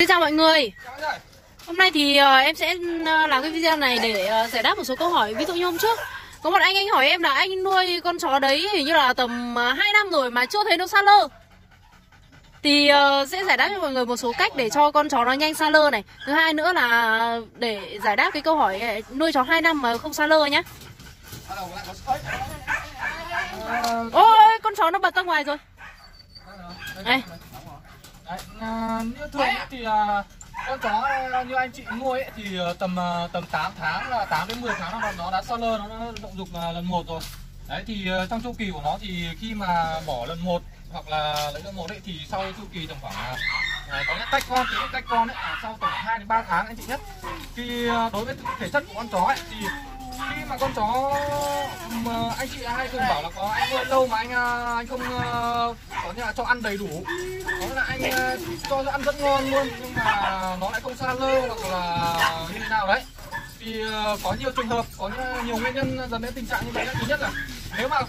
Xin chào mọi người. Hôm nay thì uh, em sẽ uh, làm cái video này để uh, giải đáp một số câu hỏi. Ví dụ như hôm trước Có một anh anh hỏi em là anh nuôi con chó đấy hình như là tầm uh, 2 năm rồi mà chưa thấy nó xa lơ. Thì sẽ giải đáp cho mọi người một số cách để cho con chó nó nhanh xa lơ này. Thứ hai nữa là để giải đáp cái câu hỏi nuôi chó 2 năm mà không xa lơ nhá. Ôi con chó nó bật ra ngoài rồi. Đây Đấy, à, như thường ấy thì à, con chó à, như anh chị nuôi ấy, thì à, tầm à, tầm 8 tháng là 8 đến 10 tháng nó nó đã sơ lơ nó, động dục là lần một rồi. Đấy thì à, trong chu kỳ của nó thì khi mà bỏ lần một hoặc là lấy lần một ấy thì sau chu kỳ tầm khoảng à, à có những tách con thì tách con ấy à, sau tầm 2 đến 3 tháng anh chị nhất. Khi à, đối với thể chất của con chó ấy thì khi mà con chó mà anh chị hay thường bảo là có anh nuôi lâu mà anh à, anh không nhưng mà cho ăn đầy đủ. Đó là anh ờ, cho ăn rất ngon luôn nhưng mà nó lại không xa lơ hoặc là như thế nào đấy. Thì ờ, có nhiều trường hợp có nhiều nguyên nhân dẫn đến tình trạng như vậy thứ nhất là nếu mà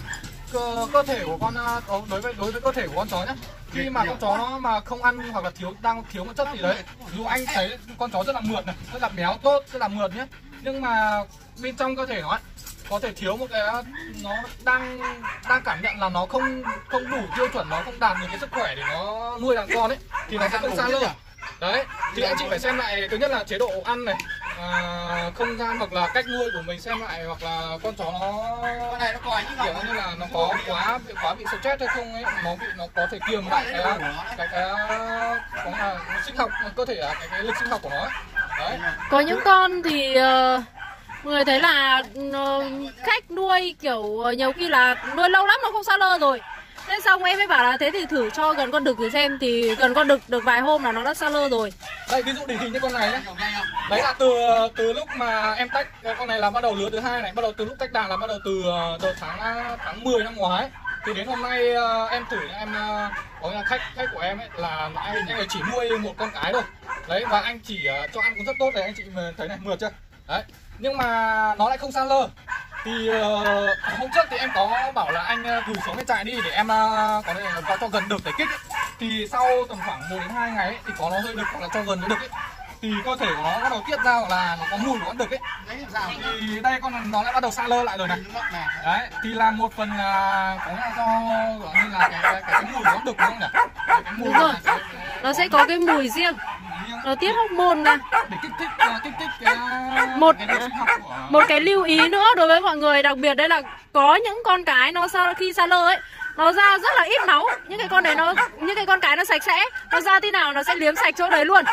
cơ, cơ thể của con ờ, đối với đối với cơ thể của con chó nhé khi mà con chó nó mà không ăn hoặc là thiếu đang thiếu một chất gì đấy dù anh thấy con chó rất là mượt này rất là béo tốt rất là mượt nhé nhưng mà bên trong cơ thể nó ấy, có thể thiếu một cái nó đang đang cảm nhận là nó không không đủ tiêu chuẩn nó không đạt được cái sức khỏe để nó nuôi đàn con ấy thì nó sẽ không xa lơ đấy thì anh chị phải xem lại thứ nhất là chế độ ăn này à, không gian hoặc là cách nuôi của mình xem lại hoặc là con chó nó con này nó có kiểu như là nó có quá bị quá bị stress hay không ấy nó bị nó có thể kiềm lại cái cái cái có là sinh học cơ thể cái, cái lịch sinh học của nó ấy. đấy có những con thì uh người thấy là ừ, khách nuôi kiểu ờ, nhiều khi là nuôi lâu lắm nó không xa lơ rồi. Thế xong em mới bảo là thế thì thử cho gần con đực thử xem, Thì gần con đực được vài hôm là nó đã xa lơ rồi. Đây, ví dụ điển hình như con này nhé Đấy là từ từ lúc mà em tách, con này là bắt đầu lứa thứ hai này, Bắt đầu từ lúc tách đàn là bắt đầu từ ờ, đầu tháng tháng 10 năm ngoái. Thì đến hôm nay ờ, em thử em có nhà khách khách của em ấy là anh anh chỉ nuôi một con cái thôi đấy, và anh chỉ cho ăn cũng rất tốt này, anh chị thấy này, mượt chưa? Đấy nhưng mà nó lại không sang lơ. Thì uh, hôm trước thì em có bảo là anh uh, gửi xuống cái trại đi để em uh, có thể có cho gần được để kích ấy. thì sau tầm khoảng 1 đến 2 ngày ấy, thì có nó hơi được hoặc là cho gần nó được ấy. Thì cơ thể của nó bắt đầu tiết ra là nó có mùi của con đực ấy. Thì đây con nó lại bắt đầu xa lơ lại rồi này. Đấy thì là một phần là có là do gọi như là cái cái, cái, mùi của con đực đúng không nhỉ? Cái mùi đúng rồi. nó sẽ có cái mùi riêng nó tiết hormone ra một một cái lưu ý nữa đối với mọi người đặc biệt đây là có những con cái nó sau khi xa lơ ấy nó ra rất là ít máu. Những cái con đấy nó những cái con cái nó sạch sẽ nó ra tí nào nó sẽ liếm sạch chỗ đấy luôn.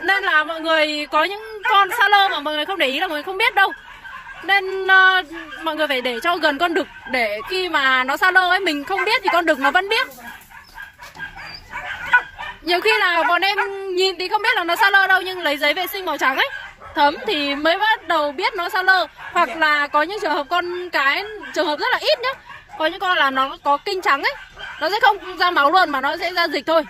Nên là mọi người có những con xa lơ mà mọi người không để ý là mọi người không biết đâu. Nên uh, mọi người phải để cho gần con đực để khi mà nó xa lơ ấy mình không biết thì con đực nó vẫn biết nhiều khi là bọn em nhìn thì không biết là nó xa lơ đâu, nhưng lấy giấy vệ sinh màu trắng ấy, thấm thì mới bắt đầu biết nó xa lơ. Hoặc là có những trường hợp con cái, trường hợp rất là ít nhá, có những con là nó có kinh trắng ấy, nó sẽ không ra máu luôn mà nó sẽ ra dịch thôi.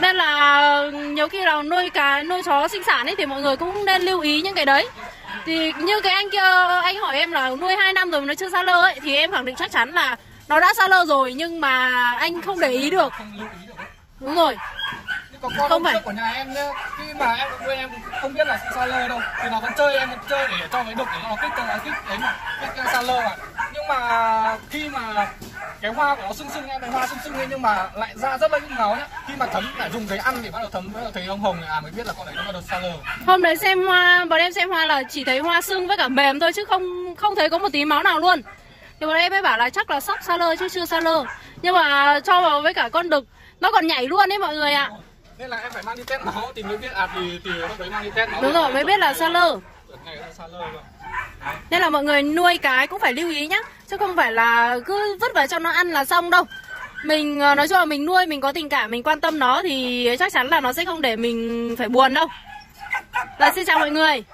Nên là, nhiều khi là nuôi cá, nuôi chó sinh sản ấy thì mọi người cũng nên lưu ý những cái đấy. Thì như cái anh kia, anh hỏi em là nuôi 2 năm rồi mà nó chưa xa lơ ấy, thì em khẳng định chắc chắn là nó đã xa lơ rồi, nhưng mà anh không để ý được đúng rồi. Còn con không phải. của nhà em nhá khi mà em nuôi em không biết là xa lơ đâu. Thì nó vẫn chơi em vẫn chơi để cho cái đục để nó kích cho nó kích đấy mà. Kích xa lơ mà nhưng mà khi mà cái hoa của nó sưng sưng em thấy hoa sưng sưng ấy nhưng mà lại ra rất là ít máu nhá. Khi mà thấm phải dùng cái ăn thì bắt đầu thấm bắt đầu thấy hồng hồng à mới biết là con đấy nó bắt đầu xa lơ. Hôm đấy xem hoa bọn em xem hoa là chỉ thấy hoa sưng với cả mềm thôi chứ không không thấy có một tí máu nào luôn. Thì bọn em mới bảo là chắc là sắp xa lơ chứ chưa xa lơ. Nhưng mà cho vào với cả con đực nó còn nhảy luôn đấy mọi người ạ. À. nên là em phải mang đi test máu thì mới biết à thì thì lúc đấy mang đi test máu. Đúng rồi mới biết là xa lơ. Nên là mọi người nuôi cái cũng phải lưu ý nhá chứ không phải là cứ vứt vào cho nó ăn là xong đâu. Mình ờ, nói chung là mình nuôi mình có tình cảm mình quan tâm nó thì chắc chắn là nó sẽ không để mình phải buồn đâu. Và xin chào mọi người